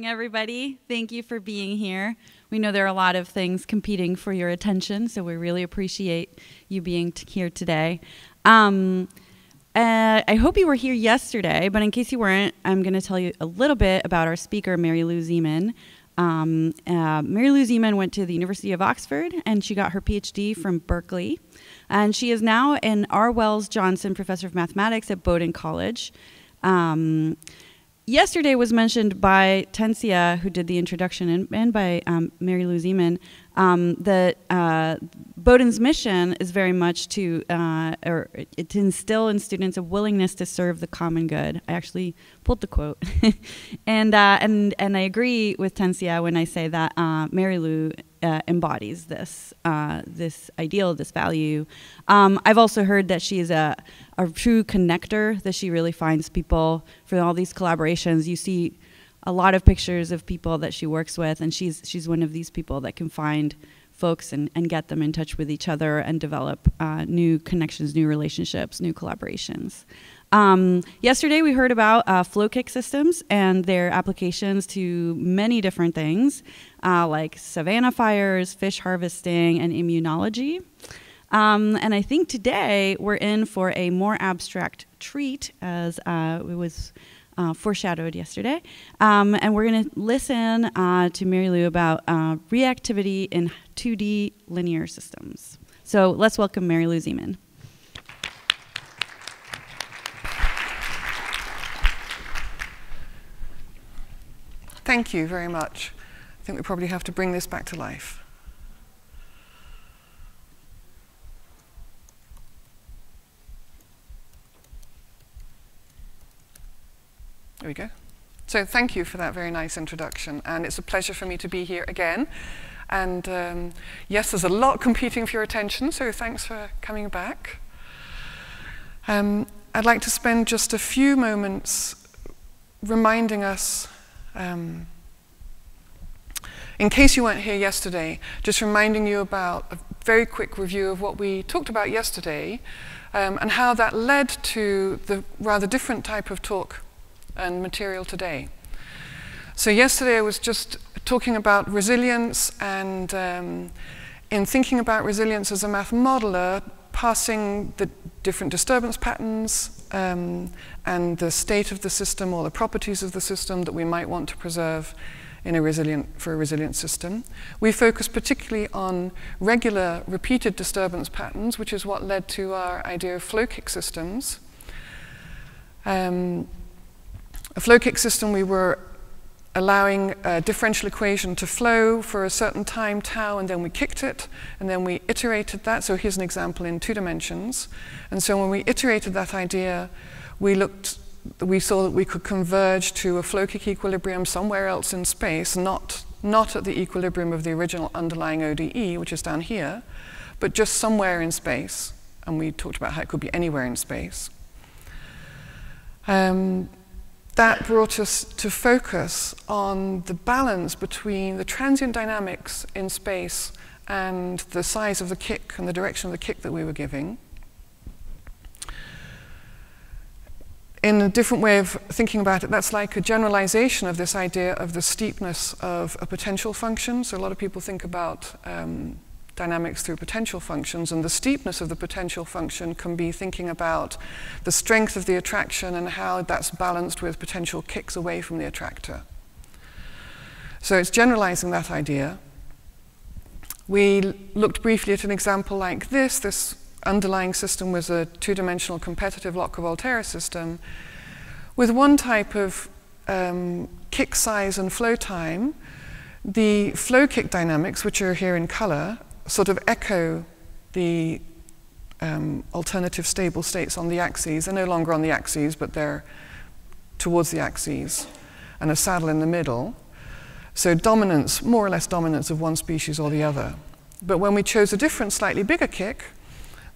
morning, everybody. Thank you for being here. We know there are a lot of things competing for your attention, so we really appreciate you being here today. Um, uh, I hope you were here yesterday, but in case you weren't, I'm going to tell you a little bit about our speaker, Mary Lou Zeeman. Um, uh, Mary Lou Zeeman went to the University of Oxford and she got her PhD from Berkeley. And she is now an R. Wells Johnson Professor of Mathematics at Bowdoin College. Um, yesterday was mentioned by Tensia, who did the introduction, and, and by um, Mary Lou Zeeman, um, that uh, Bowdoin's mission is very much to, uh, or to instill in students a willingness to serve the common good. I actually pulled the quote, and uh, and and I agree with Tensia when I say that uh, Mary Lou uh, embodies this uh, this ideal, this value. Um, I've also heard that she is a a true connector. That she really finds people for all these collaborations. You see a lot of pictures of people that she works with, and she's she's one of these people that can find folks and, and get them in touch with each other and develop uh, new connections, new relationships, new collaborations. Um, yesterday we heard about uh, flow kick systems and their applications to many different things, uh, like savanna fires, fish harvesting, and immunology. Um, and I think today we're in for a more abstract treat, as uh, it was uh, foreshadowed yesterday. Um, and we're going to listen uh, to Mary Lou about uh, reactivity in 2D linear systems. So let's welcome Mary Lou Zeeman. Thank you very much. I think we probably have to bring this back to life. There we go. So thank you for that very nice introduction. And it's a pleasure for me to be here again. And um, yes, there's a lot competing for your attention, so thanks for coming back. Um, I'd like to spend just a few moments reminding us, um, in case you weren't here yesterday, just reminding you about a very quick review of what we talked about yesterday um, and how that led to the rather different type of talk and material today. So yesterday I was just talking about resilience and um, in thinking about resilience as a math modeler, passing the different disturbance patterns um, and the state of the system or the properties of the system that we might want to preserve in a resilient, for a resilient system. We focus particularly on regular repeated disturbance patterns, which is what led to our idea of flow kick systems. Um, a flow kick system, we were allowing a differential equation to flow for a certain time, tau, and then we kicked it, and then we iterated that. So here's an example in two dimensions. And so when we iterated that idea, we looked, we saw that we could converge to a flow kick equilibrium somewhere else in space, not, not at the equilibrium of the original underlying ODE, which is down here, but just somewhere in space. And we talked about how it could be anywhere in space. Um, that brought us to focus on the balance between the transient dynamics in space and the size of the kick and the direction of the kick that we were giving. In a different way of thinking about it, that's like a generalization of this idea of the steepness of a potential function. So a lot of people think about um, dynamics through potential functions, and the steepness of the potential function can be thinking about the strength of the attraction and how that's balanced with potential kicks away from the attractor. So it's generalizing that idea. We looked briefly at an example like this. This underlying system was a two-dimensional competitive Lotka-Volterra system with one type of um, kick size and flow time. The flow kick dynamics, which are here in color, sort of echo the um, alternative stable states on the axes. They're no longer on the axes, but they're towards the axes, and a saddle in the middle. So dominance, more or less dominance of one species or the other. But when we chose a different, slightly bigger kick,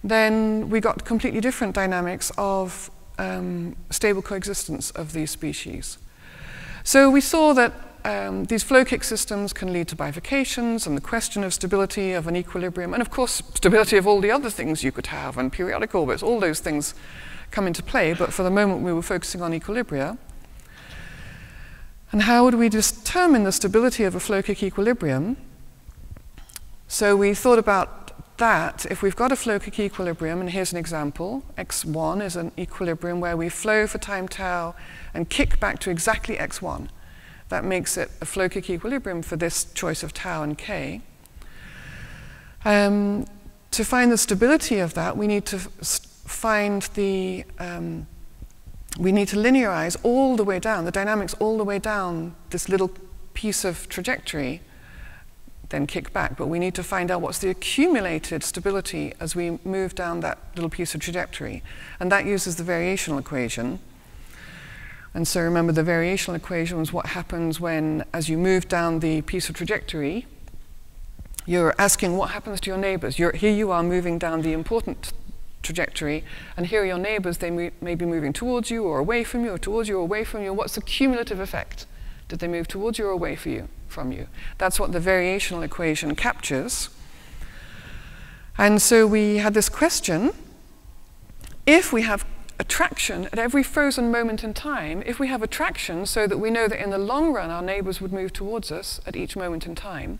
then we got completely different dynamics of um, stable coexistence of these species. So we saw that um, these flow kick systems can lead to bifurcations and the question of stability of an equilibrium, and of course, stability of all the other things you could have, and periodic orbits, all those things come into play, but for the moment we were focusing on equilibria. And how would we determine the stability of a flow-kick equilibrium? So we thought about that if we've got a flow-kick equilibrium, and here's an example, x1 is an equilibrium where we flow for time tau and kick back to exactly x1. That makes it a flow-kick equilibrium for this choice of tau and k. Um, to find the stability of that, we need to find the, um, we need to linearize all the way down, the dynamics all the way down this little piece of trajectory, then kick back. But we need to find out what's the accumulated stability as we move down that little piece of trajectory. And that uses the variational equation. And so remember the variational equation is what happens when, as you move down the piece of trajectory, you're asking what happens to your neighbors. You're, here you are moving down the important trajectory, and here are your neighbors. They may be moving towards you or away from you, or towards you or away from you. What's the cumulative effect? Did they move towards you or away from you? From you? That's what the variational equation captures. And so we had this question if we have attraction at every frozen moment in time, if we have attraction so that we know that in the long run our neighbors would move towards us at each moment in time,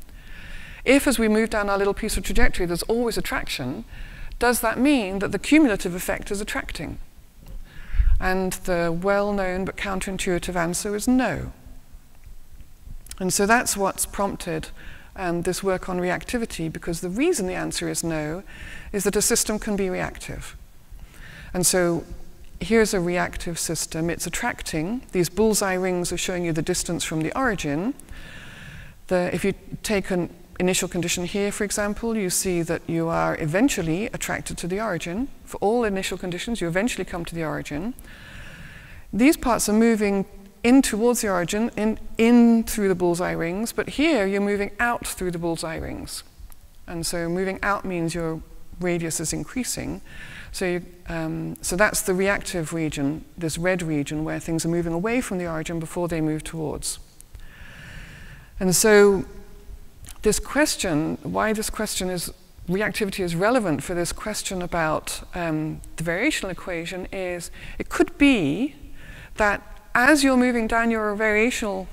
if as we move down our little piece of trajectory there's always attraction, does that mean that the cumulative effect is attracting? And the well known but counterintuitive answer is no. And so that's what's prompted um, this work on reactivity, because the reason the answer is no is that a system can be reactive. And so here's a reactive system. It's attracting. These bullseye rings are showing you the distance from the origin. The, if you take an initial condition here, for example, you see that you are eventually attracted to the origin. For all initial conditions, you eventually come to the origin. These parts are moving in towards the origin, in, in through the bullseye rings, but here you're moving out through the bullseye rings. And so moving out means your radius is increasing. So, you, um, so that's the reactive region, this red region where things are moving away from the origin before they move towards. And so this question, why this question is reactivity is relevant for this question about um, the variational equation is it could be that as you're moving down your variational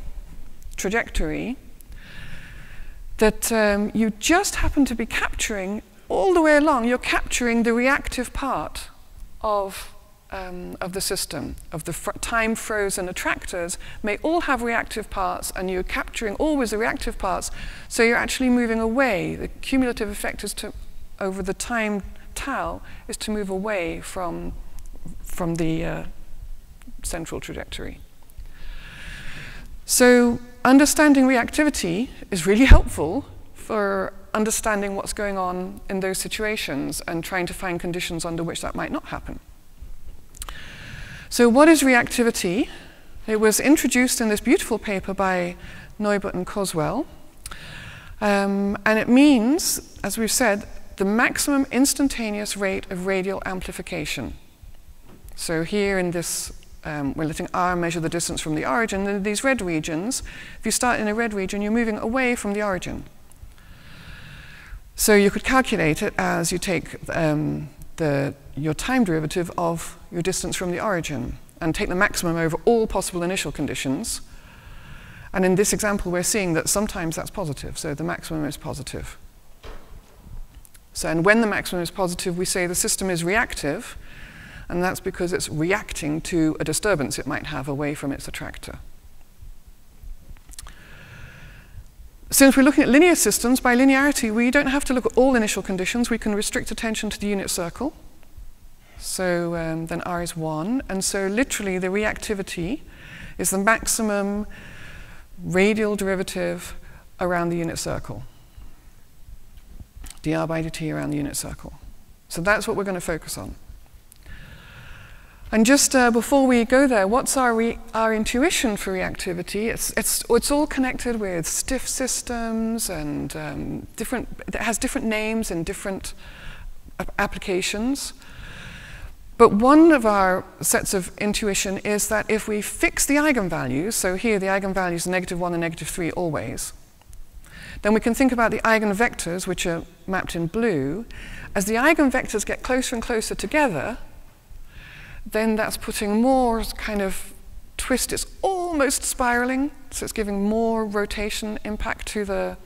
trajectory, that um, you just happen to be capturing all the way along, you're capturing the reactive part of, um, of the system, of the time frozen attractors, may all have reactive parts, and you're capturing always the reactive parts, so you're actually moving away. The cumulative effect is to, over the time tau, is to move away from, from the uh, central trajectory. So understanding reactivity is really helpful for understanding what's going on in those situations and trying to find conditions under which that might not happen. So what is reactivity? It was introduced in this beautiful paper by Neubert and Caswell. Um, and it means, as we've said, the maximum instantaneous rate of radial amplification. So here in this, um, we're letting R measure the distance from the origin. In these red regions, if you start in a red region, you're moving away from the origin. So you could calculate it as you take um, the, your time derivative of your distance from the origin and take the maximum over all possible initial conditions. And in this example, we're seeing that sometimes that's positive, so the maximum is positive. So, and when the maximum is positive, we say the system is reactive, and that's because it's reacting to a disturbance it might have away from its attractor. Since we're looking at linear systems, by linearity, we don't have to look at all initial conditions. We can restrict attention to the unit circle. So um, then R is 1. And so literally the reactivity is the maximum radial derivative around the unit circle. dr by dt around the unit circle. So that's what we're going to focus on. And just uh, before we go there, what's our, our intuition for reactivity? It's, it's, it's all connected with stiff systems and um, different, it has different names and different applications. But one of our sets of intuition is that if we fix the eigenvalues, so here the eigenvalues are negative 1 and negative 3 always, then we can think about the eigenvectors, which are mapped in blue. As the eigenvectors get closer and closer together, then that's putting more kind of twist, it's almost spiraling, so it's giving more rotation impact to the,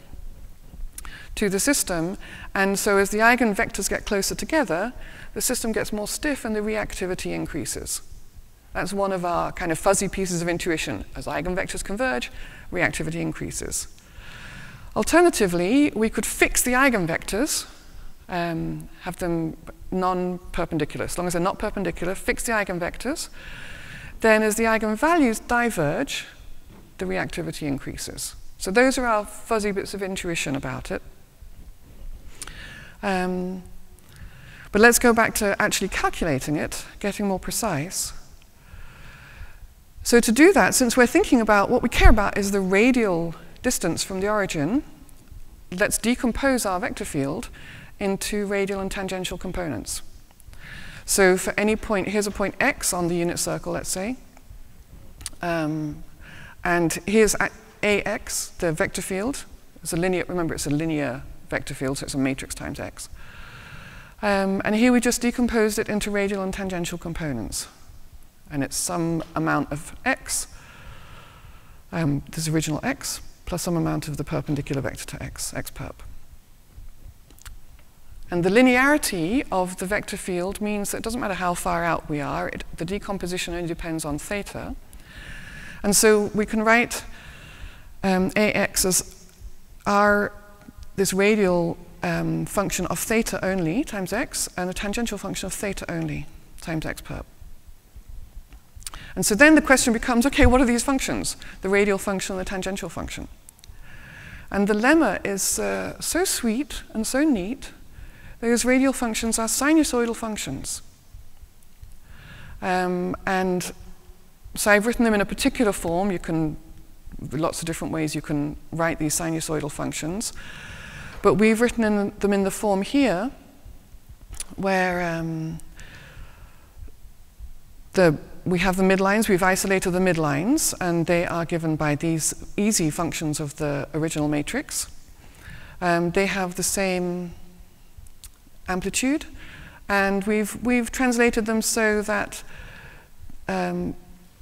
to the system. And so as the eigenvectors get closer together, the system gets more stiff and the reactivity increases. That's one of our kind of fuzzy pieces of intuition. As eigenvectors converge, reactivity increases. Alternatively, we could fix the eigenvectors, um, have them non-perpendicular. As long as they're not perpendicular, fix the eigenvectors. Then as the eigenvalues diverge, the reactivity increases. So those are our fuzzy bits of intuition about it. Um, but let's go back to actually calculating it, getting more precise. So to do that, since we're thinking about what we care about is the radial distance from the origin, let's decompose our vector field into radial and tangential components. So for any point, here's a point x on the unit circle, let's say. Um, and here's ax, the vector field. It's a linear, remember it's a linear vector field, so it's a matrix times x. Um, and here we just decomposed it into radial and tangential components. And it's some amount of x, um, this original x, plus some amount of the perpendicular vector to x, x perp. And the linearity of the vector field means that it doesn't matter how far out we are, it, the decomposition only depends on theta. And so we can write um, ax as r, this radial um, function of theta only times x, and a tangential function of theta only times x perp. And so then the question becomes, okay, what are these functions? The radial function and the tangential function. And the lemma is uh, so sweet and so neat those radial functions are sinusoidal functions. Um, and so I've written them in a particular form. You can, lots of different ways you can write these sinusoidal functions. But we've written in them in the form here, where um, the, we have the midlines, we've isolated the midlines, and they are given by these easy functions of the original matrix. Um, they have the same amplitude. And we've, we've translated them so that um,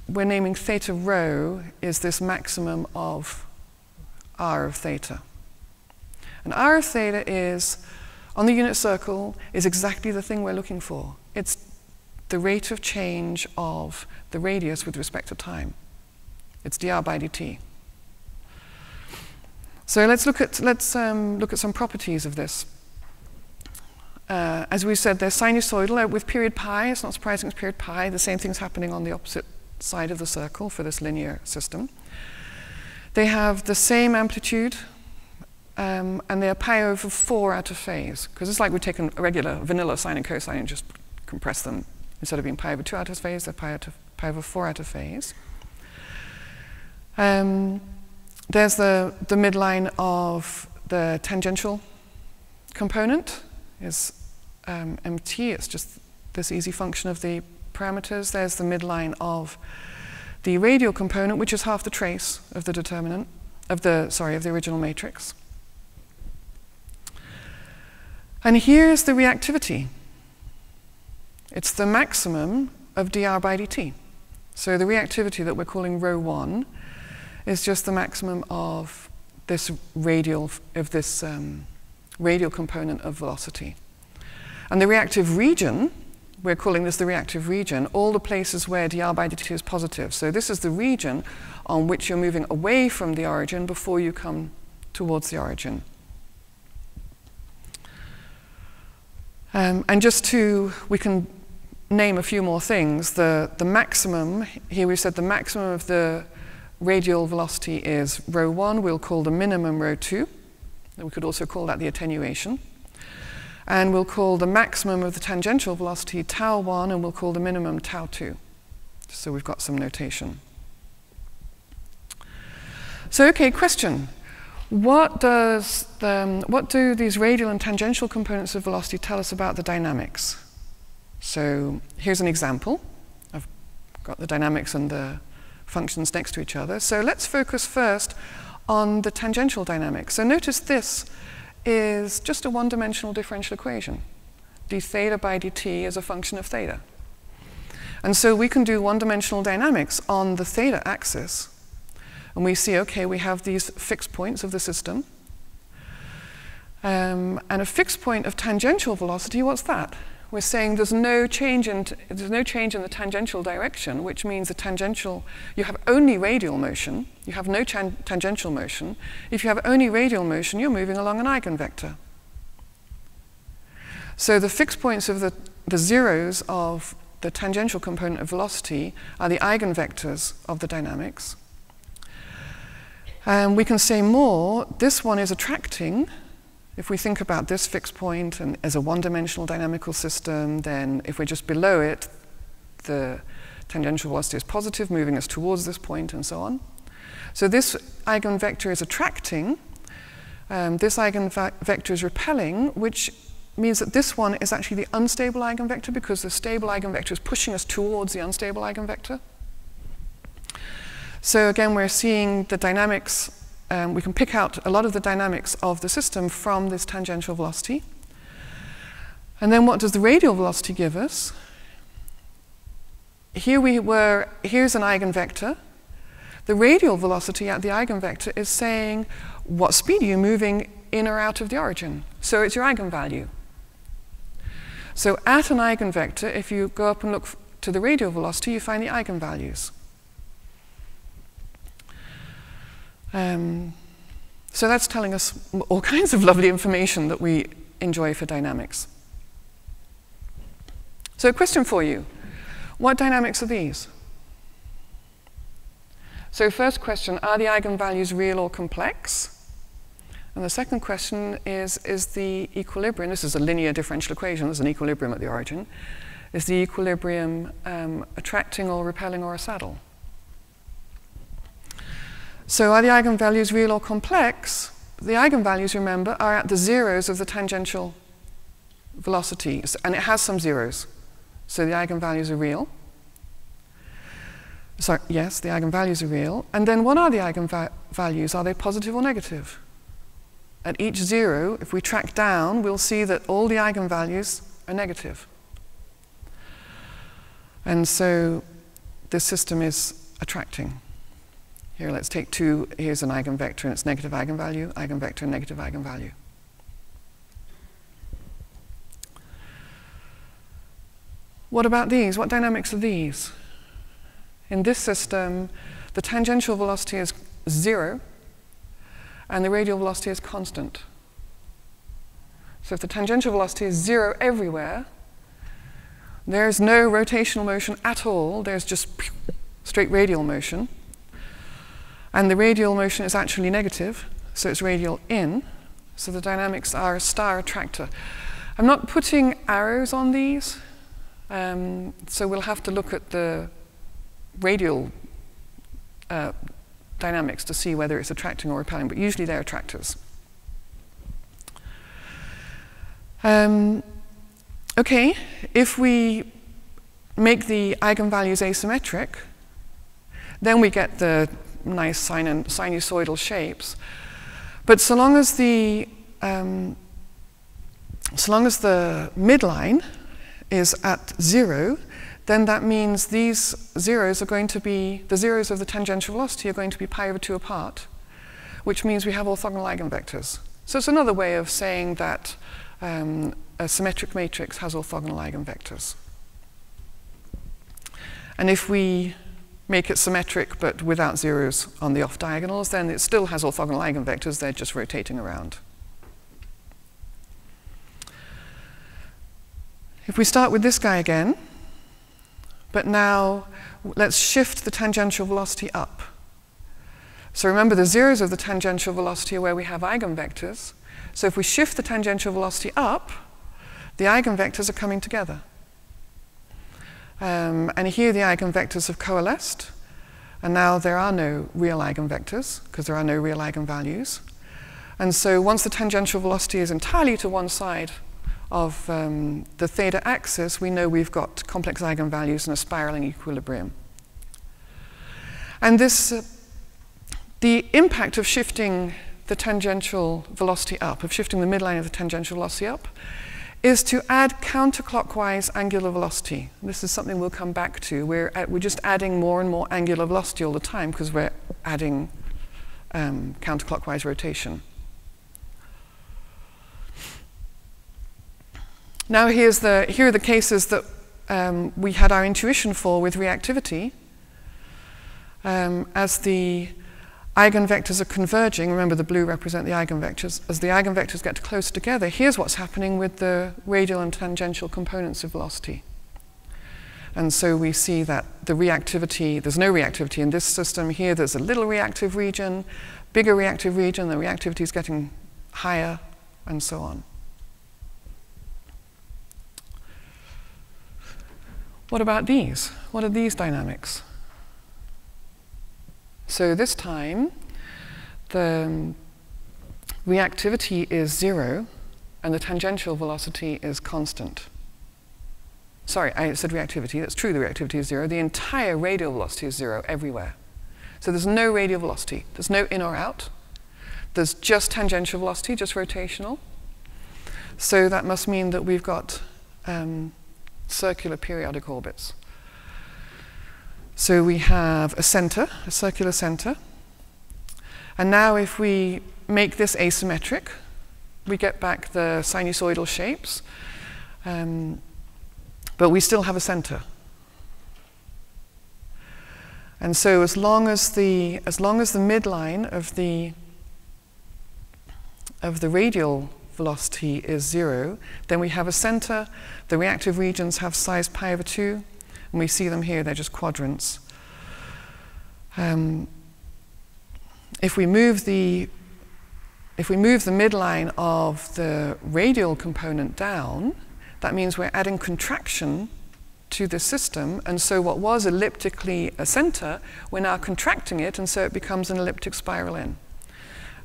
we're naming theta rho is this maximum of r of theta. And r of theta is, on the unit circle, is exactly the thing we're looking for. It's the rate of change of the radius with respect to time. It's dr by dt. So let's look at, let's, um, look at some properties of this. Uh, as we said, they're sinusoidal uh, with period pi. It's not surprising it's period pi. The same thing's happening on the opposite side of the circle for this linear system. They have the same amplitude, um, and they are pi over 4 out of phase, because it's like we've taken a regular vanilla sine and cosine and just compressed them. Instead of being pi over 2 out of phase, they're pi, out of, pi over 4 out of phase. Um, there's the, the midline of the tangential component is um, mt. It's just this easy function of the parameters. There's the midline of the radial component, which is half the trace of the determinant, of the, sorry, of the original matrix. And here's the reactivity. It's the maximum of dr by dt. So the reactivity that we're calling rho 1 is just the maximum of this radial, of this um, radial component of velocity. And the reactive region, we're calling this the reactive region, all the places where dr by dt is positive. So this is the region on which you're moving away from the origin before you come towards the origin. Um, and just to, we can name a few more things. The, the maximum, here we said the maximum of the radial velocity is rho 1, we'll call the minimum rho 2. We could also call that the attenuation. And we'll call the maximum of the tangential velocity tau 1, and we'll call the minimum tau 2. So we've got some notation. So, okay, question. What, does the, um, what do these radial and tangential components of velocity tell us about the dynamics? So here's an example. I've got the dynamics and the functions next to each other. So let's focus first on the tangential dynamics. So notice this is just a one-dimensional differential equation. d theta by dt is a function of theta. And so we can do one-dimensional dynamics on the theta axis. And we see, okay, we have these fixed points of the system. Um, and a fixed point of tangential velocity, what's that? We're saying there's no change in there's no change in the tangential direction, which means the tangential you have only radial motion. You have no tangential motion. If you have only radial motion, you're moving along an eigenvector. So the fixed points of the, the zeros of the tangential component of velocity are the eigenvectors of the dynamics. And we can say more, this one is attracting. If we think about this fixed point and as a one-dimensional dynamical system, then if we're just below it, the tangential velocity is positive, moving us towards this point and so on. So this eigenvector is attracting, um, this eigenvector is repelling, which means that this one is actually the unstable eigenvector because the stable eigenvector is pushing us towards the unstable eigenvector. So again, we're seeing the dynamics, um, we can pick out a lot of the dynamics of the system from this tangential velocity. And then what does the radial velocity give us? Here we were, here's an eigenvector. The radial velocity at the eigenvector is saying what speed are you moving in or out of the origin. So it's your eigenvalue. So at an eigenvector, if you go up and look to the radial velocity, you find the eigenvalues. Um, so that's telling us all kinds of lovely information that we enjoy for dynamics. So a question for you. What dynamics are these? So first question, are the eigenvalues real or complex? And the second question is, is the equilibrium, this is a linear differential equation, there's an equilibrium at the origin, is the equilibrium um, attracting or repelling or a saddle? So are the eigenvalues real or complex? The eigenvalues, remember, are at the zeros of the tangential velocities, and it has some zeros. So the eigenvalues are real. Sorry, yes, the eigenvalues are real. And then what are the eigenvalues? Are they positive or negative? At each zero, if we track down, we'll see that all the eigenvalues are negative. And so this system is attracting. Here, let's take two. Here's an eigenvector and its negative eigenvalue, eigenvector and negative eigenvalue. What about these? What dynamics are these? In this system, the tangential velocity is zero, and the radial velocity is constant. So if the tangential velocity is zero everywhere, there's no rotational motion at all, there's just straight radial motion. And the radial motion is actually negative, so it's radial in, so the dynamics are a star attractor. I'm not putting arrows on these, um, so we'll have to look at the radial uh, dynamics to see whether it's attracting or repelling, but usually they're attractors. Um, okay, if we make the eigenvalues asymmetric, then we get the nice sin sinusoidal shapes. But so long as the um, so long as the midline is at zero, then that means these zeros are going to be, the zeros of the tangential velocity are going to be pi over 2 apart, which means we have orthogonal eigenvectors. So it's another way of saying that um, a symmetric matrix has orthogonal eigenvectors. And if we make it symmetric but without zeros on the off diagonals, then it still has orthogonal eigenvectors, they're just rotating around. If we start with this guy again, but now let's shift the tangential velocity up. So remember the zeros of the tangential velocity are where we have eigenvectors. So if we shift the tangential velocity up, the eigenvectors are coming together. Um, and here the eigenvectors have coalesced. And now there are no real eigenvectors because there are no real eigenvalues. And so once the tangential velocity is entirely to one side of um, the theta axis, we know we've got complex eigenvalues and a spiraling equilibrium. And this, uh, the impact of shifting the tangential velocity up, of shifting the midline of the tangential velocity up, is to add counterclockwise angular velocity. This is something we'll come back to. We're, at, we're just adding more and more angular velocity all the time because we're adding um, counterclockwise rotation. Now here's the, here are the cases that um, we had our intuition for with reactivity. Um, as the eigenvectors are converging, remember the blue represent the eigenvectors, as the eigenvectors get closer together, here's what's happening with the radial and tangential components of velocity. And so we see that the reactivity, there's no reactivity in this system. Here there's a little reactive region, bigger reactive region, the reactivity is getting higher, and so on. What about these? What are these dynamics? So this time, the reactivity is zero and the tangential velocity is constant. Sorry, I said reactivity. That's true, the reactivity is zero. The entire radial velocity is zero everywhere. So there's no radial velocity. There's no in or out. There's just tangential velocity, just rotational. So that must mean that we've got um, circular periodic orbits. So we have a center, a circular center. And now if we make this asymmetric, we get back the sinusoidal shapes. Um, but we still have a center. And so as long as the, as long as the midline of the, of the radial velocity is zero, then we have a center. The reactive regions have size pi over 2, and we see them here, they're just quadrants. Um, if we move the if we move the midline of the radial component down, that means we're adding contraction to the system, and so what was elliptically a center, we're now contracting it, and so it becomes an elliptic spiral in.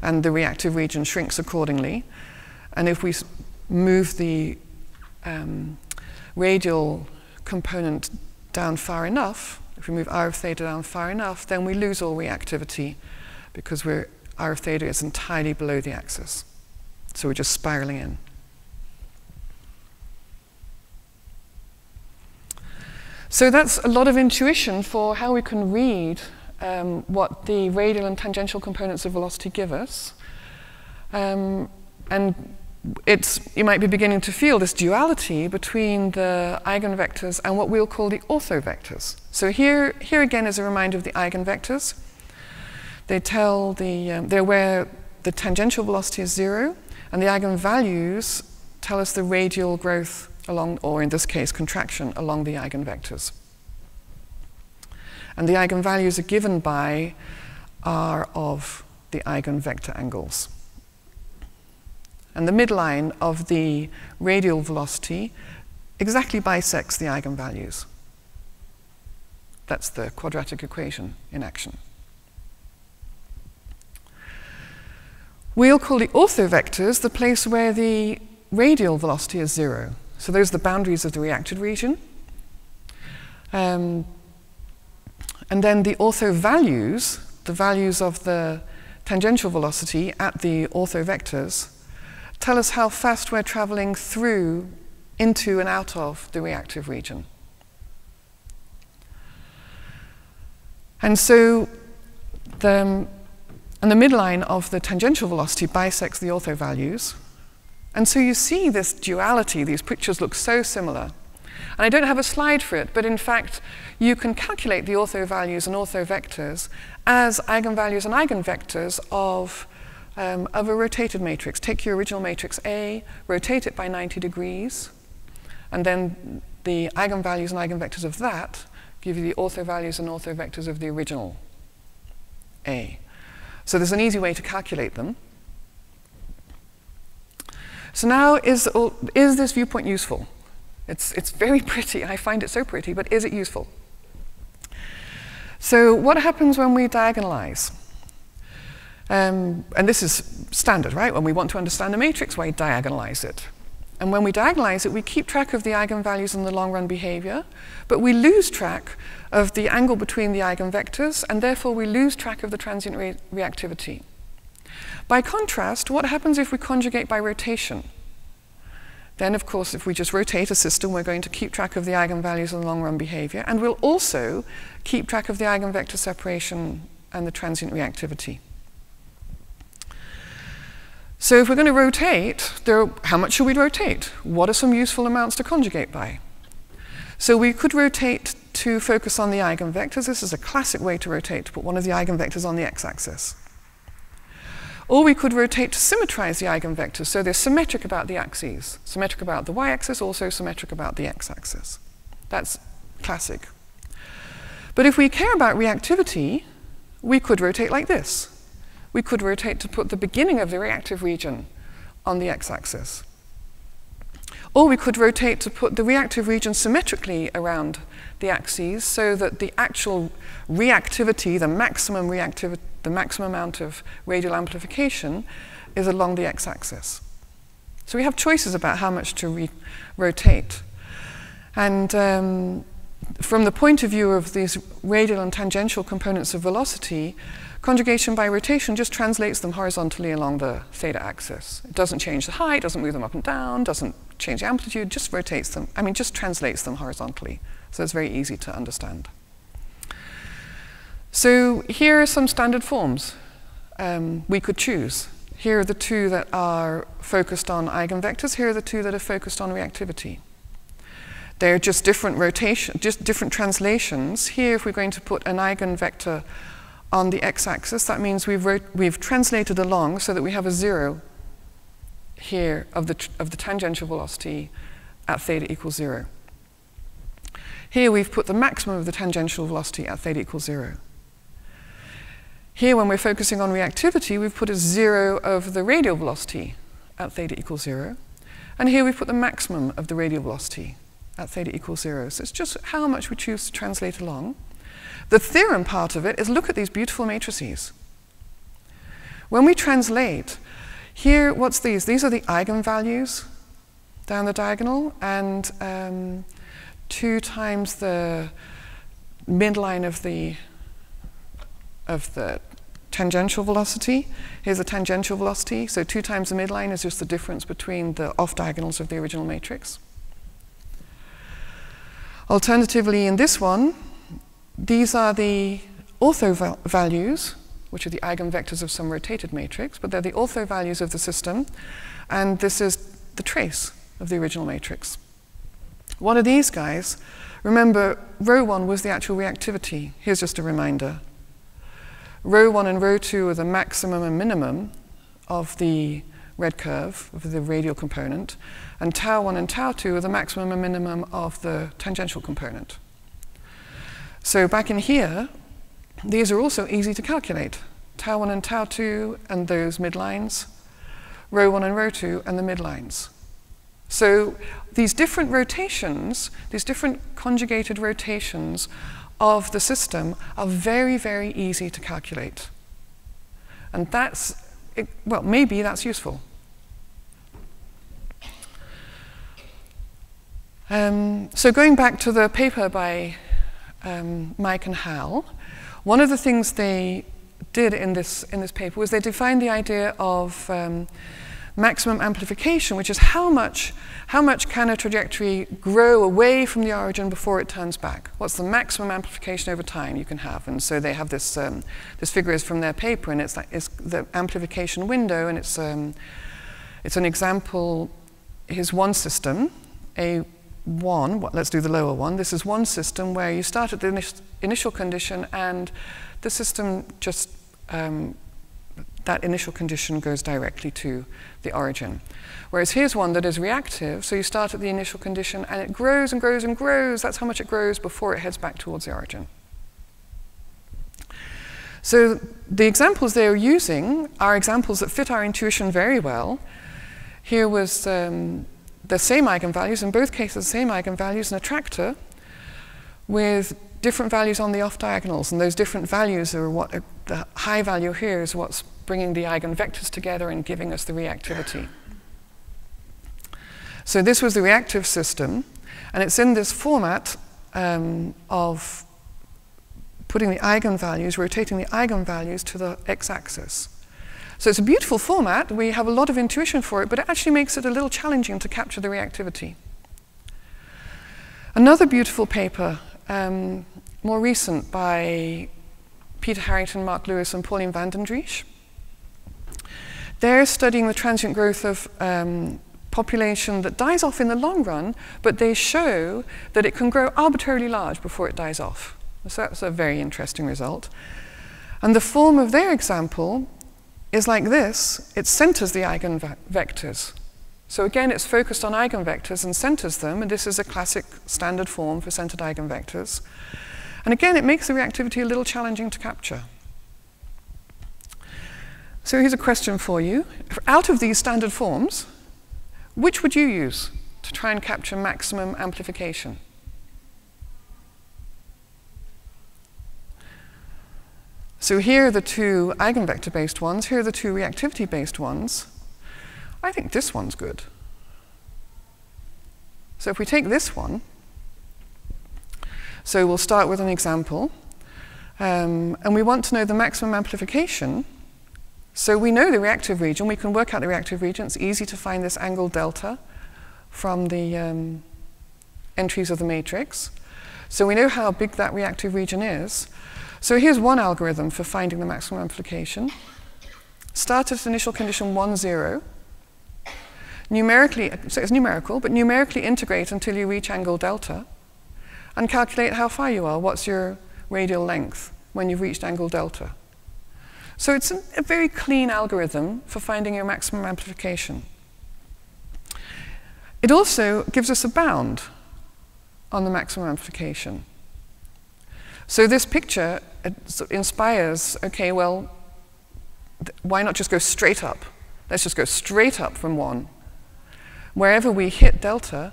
And the reactive region shrinks accordingly. And if we move the um, radial component down far enough, if we move r of theta down far enough, then we lose all reactivity because we're, r of theta is entirely below the axis. So we're just spiraling in. So that's a lot of intuition for how we can read um, what the radial and tangential components of velocity give us. Um, and it's, you might be beginning to feel this duality between the eigenvectors and what we'll call the orthovectors. So here, here again is a reminder of the eigenvectors. They tell the, um, they're where the tangential velocity is zero, and the eigenvalues tell us the radial growth along, or in this case, contraction along the eigenvectors. And the eigenvalues are given by r of the eigenvector angles. And the midline of the radial velocity exactly bisects the eigenvalues. That's the quadratic equation in action. We'll call the orthovectors the place where the radial velocity is zero. So those are the boundaries of the reacted region. Um, and then the ortho values, the values of the tangential velocity at the orthovectors, tell us how fast we're traveling through, into, and out of the reactive region. And so the, and the midline of the tangential velocity bisects the ortho values. And so you see this duality, these pictures look so similar. And I don't have a slide for it, but in fact, you can calculate the ortho values and ortho vectors as eigenvalues and eigenvectors of um, of a rotated matrix. Take your original matrix A, rotate it by 90 degrees, and then the eigenvalues and eigenvectors of that give you the ortho values and ortho vectors of the original A. So there's an easy way to calculate them. So now, is, is this viewpoint useful? It's, it's very pretty. I find it so pretty, but is it useful? So what happens when we diagonalize? Um, and this is standard, right? When we want to understand a matrix, we diagonalize it. And when we diagonalize it, we keep track of the eigenvalues and the long run behavior, but we lose track of the angle between the eigenvectors, and therefore we lose track of the transient re reactivity. By contrast, what happens if we conjugate by rotation? Then, of course, if we just rotate a system, we're going to keep track of the eigenvalues and long run behavior, and we'll also keep track of the eigenvector separation and the transient reactivity. So if we're going to rotate, there, how much should we rotate? What are some useful amounts to conjugate by? So we could rotate to focus on the eigenvectors. This is a classic way to rotate, to put one of the eigenvectors on the x-axis. Or we could rotate to symmetrize the eigenvectors, so they're symmetric about the axes. Symmetric about the y-axis, also symmetric about the x-axis. That's classic. But if we care about reactivity, we could rotate like this we could rotate to put the beginning of the reactive region on the x-axis. Or we could rotate to put the reactive region symmetrically around the axes so that the actual reactivity, the maximum reactivity, the maximum amount of radial amplification is along the x-axis. So we have choices about how much to rotate. And um, from the point of view of these radial and tangential components of velocity, Conjugation by rotation just translates them horizontally along the theta axis. It doesn't change the height, doesn't move them up and down, doesn't change the amplitude, just rotates them. I mean, just translates them horizontally. So it's very easy to understand. So here are some standard forms um, we could choose. Here are the two that are focused on eigenvectors. Here are the two that are focused on reactivity. They're just different rotation, just different translations. Here, if we're going to put an eigenvector on the x-axis. That means we've, we've translated along so that we have a zero here of the, of the tangential velocity at theta equals zero. Here we've put the maximum of the tangential velocity at theta equals zero. Here, when we're focusing on reactivity, we've put a zero of the radial velocity at theta equals zero. And here we've put the maximum of the radial velocity at theta equals zero. So it's just how much we choose to translate along. The theorem part of it is look at these beautiful matrices. When we translate, here, what's these? These are the eigenvalues down the diagonal, and um, 2 times the midline of the, of the tangential velocity. Here's the tangential velocity, so 2 times the midline is just the difference between the off diagonals of the original matrix. Alternatively, in this one, these are the ortho values, which are the eigenvectors of some rotated matrix, but they're the ortho values of the system, and this is the trace of the original matrix. One of these guys, remember, rho 1 was the actual reactivity. Here's just a reminder. Rho 1 and rho 2 are the maximum and minimum of the red curve, of the radial component, and tau 1 and tau 2 are the maximum and minimum of the tangential component. So back in here, these are also easy to calculate. Tau 1 and tau 2 and those midlines, rho 1 and rho 2 and the midlines. So these different rotations, these different conjugated rotations of the system are very, very easy to calculate. And that's, it, well, maybe that's useful. Um, so going back to the paper by um, Mike and Hal, one of the things they did in this, in this paper was they defined the idea of um, maximum amplification, which is how much, how much can a trajectory grow away from the origin before it turns back? What's the maximum amplification over time you can have? And so they have this, um, this figure is from their paper, and it's, like, it's the amplification window, and it's, um, it's an example, here's one system, a one, let's do the lower one. This is one system where you start at the initial condition and the system just, um, that initial condition goes directly to the origin. Whereas here's one that is reactive, so you start at the initial condition and it grows and grows and grows. That's how much it grows before it heads back towards the origin. So the examples they are using are examples that fit our intuition very well. Here was um, the same eigenvalues, in both cases the same eigenvalues, an attractor with different values on the off diagonals, and those different values are what uh, the high value here is what's bringing the eigenvectors together and giving us the reactivity. So this was the reactive system, and it's in this format um, of putting the eigenvalues, rotating the eigenvalues to the x-axis. So it's a beautiful format. We have a lot of intuition for it, but it actually makes it a little challenging to capture the reactivity. Another beautiful paper, um, more recent, by Peter Harrington, Mark Lewis, and Pauline van den Driessche. They're studying the transient growth of um, population that dies off in the long run, but they show that it can grow arbitrarily large before it dies off. So that's a very interesting result. And the form of their example is like this. It centers the eigenvectors. So again, it's focused on eigenvectors and centers them, and this is a classic standard form for centered eigenvectors. And again, it makes the reactivity a little challenging to capture. So here's a question for you. Out of these standard forms, which would you use to try and capture maximum amplification? So here are the two eigenvector-based ones, here are the two reactivity-based ones. I think this one's good. So if we take this one, so we'll start with an example, um, and we want to know the maximum amplification. So we know the reactive region, we can work out the reactive region, it's easy to find this angle delta from the um, entries of the matrix. So we know how big that reactive region is. So here's one algorithm for finding the maximum amplification. Start at initial condition 1, 0. Numerically, so it's numerical, but numerically integrate until you reach angle delta and calculate how far you are. What's your radial length when you've reached angle delta? So it's a, a very clean algorithm for finding your maximum amplification. It also gives us a bound on the maximum amplification. So this picture inspires, okay, well, why not just go straight up? Let's just go straight up from 1. Wherever we hit delta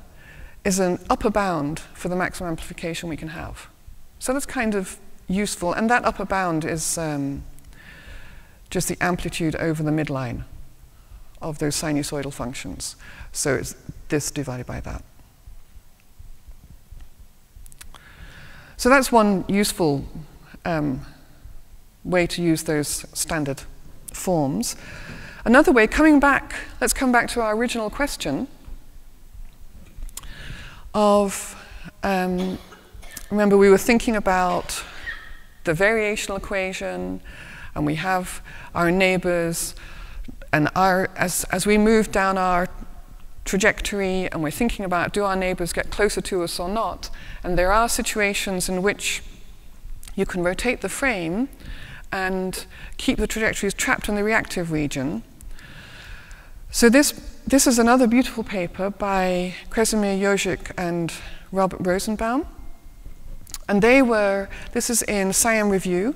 is an upper bound for the maximum amplification we can have. So that's kind of useful, and that upper bound is um, just the amplitude over the midline of those sinusoidal functions. So it's this divided by that. So that's one useful um, way to use those standard forms. Another way, coming back, let's come back to our original question of, um, remember we were thinking about the variational equation, and we have our neighbors, and our, as, as we move down our trajectory and we're thinking about do our neighbors get closer to us or not, and there are situations in which you can rotate the frame and keep the trajectories trapped in the reactive region. So this, this is another beautiful paper by Kresimir Josić and Robert Rosenbaum. And they were, this is in SIAM Review,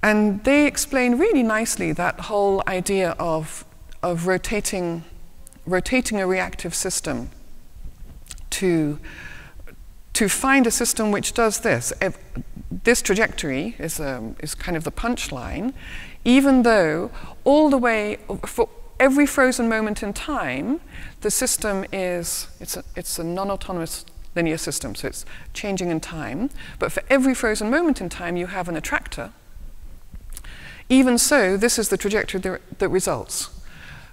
and they explain really nicely that whole idea of, of rotating rotating a reactive system to, to find a system which does this. If this trajectory is, um, is kind of the punchline, even though all the way, for every frozen moment in time, the system is, it's a, it's a non-autonomous linear system, so it's changing in time. But for every frozen moment in time, you have an attractor. Even so, this is the trajectory that, that results.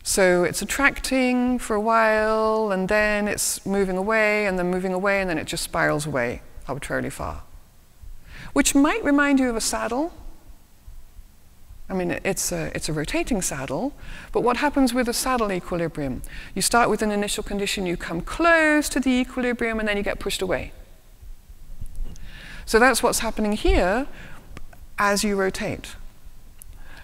So it's attracting for a while, and then it's moving away, and then moving away, and then it just spirals away arbitrarily far. Which might remind you of a saddle. I mean, it's a, it's a rotating saddle, but what happens with a saddle equilibrium? You start with an initial condition, you come close to the equilibrium, and then you get pushed away. So that's what's happening here as you rotate.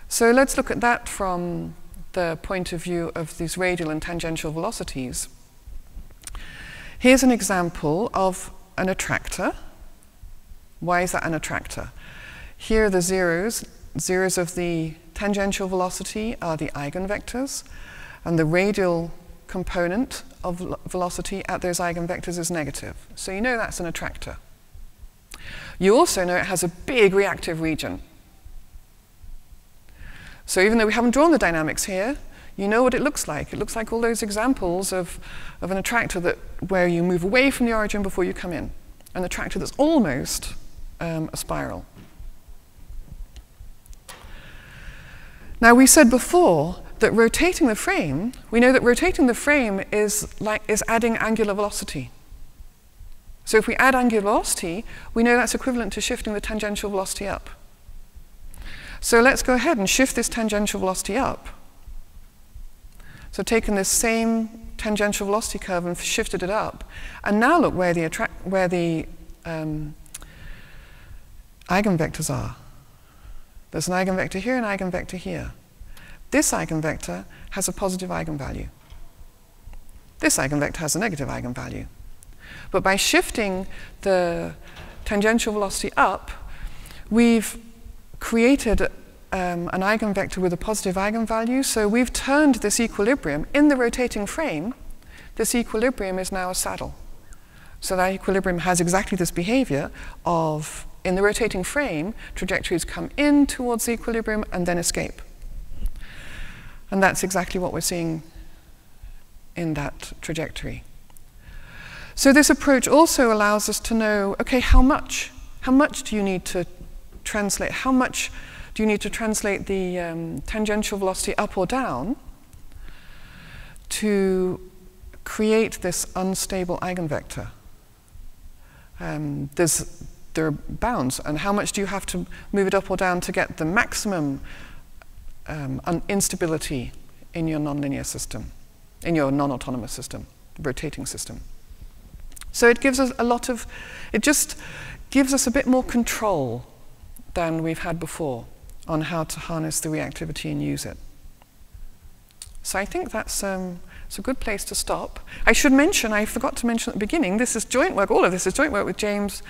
So let's look at that from the point of view of these radial and tangential velocities. Here's an example of an attractor. Why is that an attractor? Here are the zeros. Zeros of the tangential velocity are the eigenvectors, and the radial component of velocity at those eigenvectors is negative. So you know that's an attractor. You also know it has a big reactive region. So even though we haven't drawn the dynamics here, you know what it looks like. It looks like all those examples of, of an attractor that, where you move away from the origin before you come in. An attractor that's almost um, a spiral. Now, we said before that rotating the frame, we know that rotating the frame is, like, is adding angular velocity. So if we add angular velocity, we know that's equivalent to shifting the tangential velocity up. So let's go ahead and shift this tangential velocity up. So taken this same tangential velocity curve and shifted it up. And now look where the, attract, where the um, eigenvectors are. There's an eigenvector here and an eigenvector here. This eigenvector has a positive eigenvalue. This eigenvector has a negative eigenvalue. But by shifting the tangential velocity up, we've created um, an eigenvector with a positive eigenvalue. So we've turned this equilibrium in the rotating frame. This equilibrium is now a saddle. So that equilibrium has exactly this behavior of, in the rotating frame, trajectories come in towards the equilibrium and then escape. And that's exactly what we're seeing in that trajectory. So this approach also allows us to know, okay, how much? How much do you need to translate? How much do you need to translate the um, tangential velocity up or down to create this unstable eigenvector? Um, there's, there are bounds, and how much do you have to move it up or down to get the maximum um, instability in your nonlinear system, in your non-autonomous system, rotating system? So it gives us a lot of, it just gives us a bit more control than we've had before on how to harness the reactivity and use it. So I think that's um, it's a good place to stop. I should mention, I forgot to mention at the beginning, this is joint work, all of this is joint work with James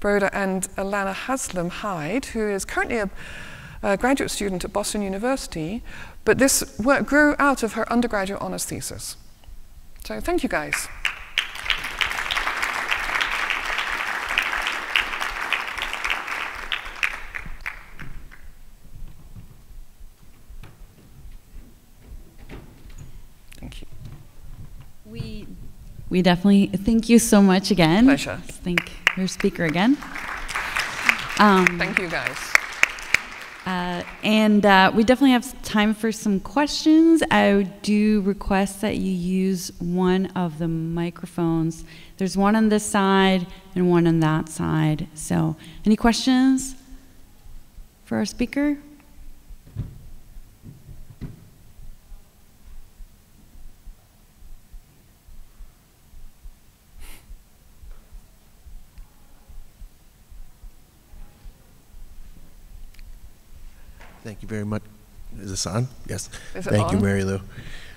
Broder and Alana Haslam Hyde, who is currently a, a graduate student at Boston University, but this work grew out of her undergraduate honors thesis. So thank you guys. We definitely thank you so much again. Pleasure. Thank your speaker again. Um, thank you, guys. Uh, and uh, we definitely have time for some questions. I do request that you use one of the microphones. There's one on this side and one on that side. So, any questions for our speaker? You very much. Is this on? Yes. Is Thank on? you, Mary Lou.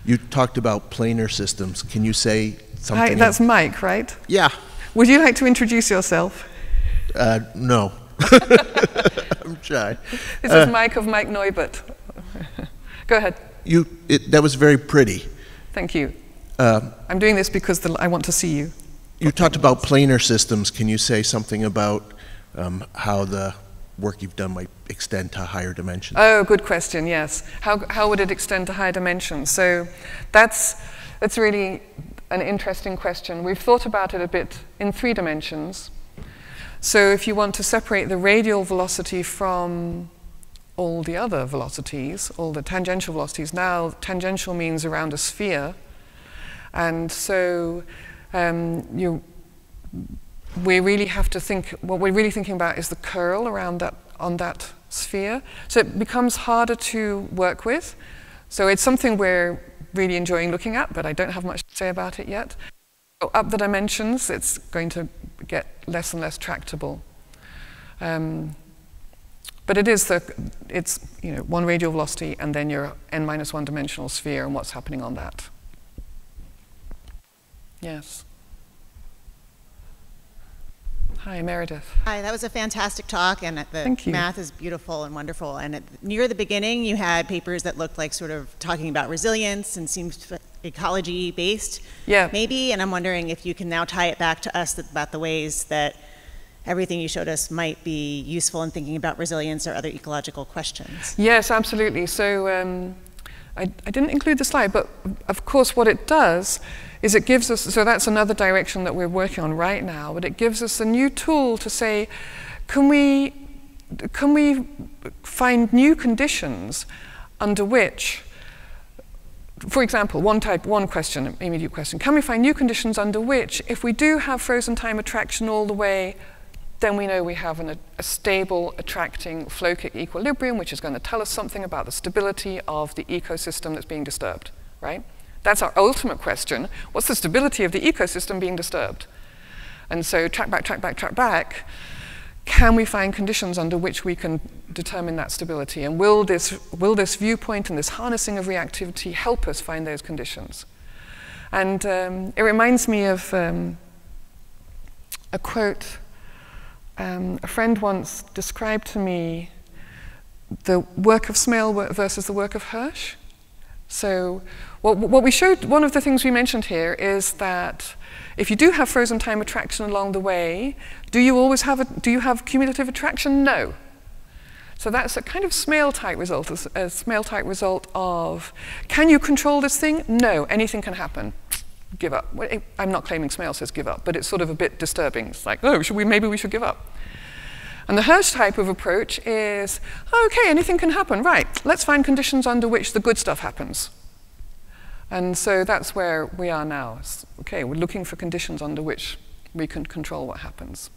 You talked about planar systems. Can you say something? Hi, that's Mike, right? Yeah. Would you like to introduce yourself? Uh, no. I'm shy. This uh, is Mike of Mike Neubert. Go ahead. You, it, that was very pretty. Thank you. Uh, I'm doing this because the, I want to see you. You talked about planar systems. Can you say something about um, how the work you've done might extend to higher dimensions? Oh, good question, yes. How, how would it extend to higher dimensions? So that's, that's really an interesting question. We've thought about it a bit in three dimensions. So if you want to separate the radial velocity from all the other velocities, all the tangential velocities, now tangential means around a sphere. And so um, you we really have to think, what we're really thinking about is the curl around that, on that sphere. So it becomes harder to work with. So it's something we're really enjoying looking at, but I don't have much to say about it yet. So up the dimensions, it's going to get less and less tractable. Um, but it is the, it's you know, one radial velocity and then your n minus one dimensional sphere and what's happening on that. Yes. Hi, Meredith. Hi, that was a fantastic talk, and the math is beautiful and wonderful. And at, near the beginning, you had papers that looked like sort of talking about resilience and seemed ecology based, yeah. maybe. And I'm wondering if you can now tie it back to us about the ways that everything you showed us might be useful in thinking about resilience or other ecological questions. Yes, absolutely. So um, I, I didn't include the slide, but of course, what it does is it gives us, so that's another direction that we're working on right now, but it gives us a new tool to say, can we, can we find new conditions under which, for example, one type, one question, immediate question, can we find new conditions under which, if we do have frozen time attraction all the way, then we know we have an, a stable attracting flow kick equilibrium, which is going to tell us something about the stability of the ecosystem that's being disturbed, right? That's our ultimate question. What's the stability of the ecosystem being disturbed? And so track back, track back, track back. Can we find conditions under which we can determine that stability? And will this, will this viewpoint and this harnessing of reactivity help us find those conditions? And um, it reminds me of um, a quote um, a friend once described to me the work of Smale versus the work of Hirsch. So what, what we showed, one of the things we mentioned here is that if you do have frozen time attraction along the way, do you always have, a, do you have cumulative attraction? No. So that's a kind of Smale type result, a, Smale type result of, can you control this thing? No, anything can happen. Give up. I'm not claiming Smale says give up, but it's sort of a bit disturbing. It's like, oh, should we, maybe we should give up. And the Hirsch type of approach is, okay, anything can happen, right, let's find conditions under which the good stuff happens. And so that's where we are now. Okay, we're looking for conditions under which we can control what happens.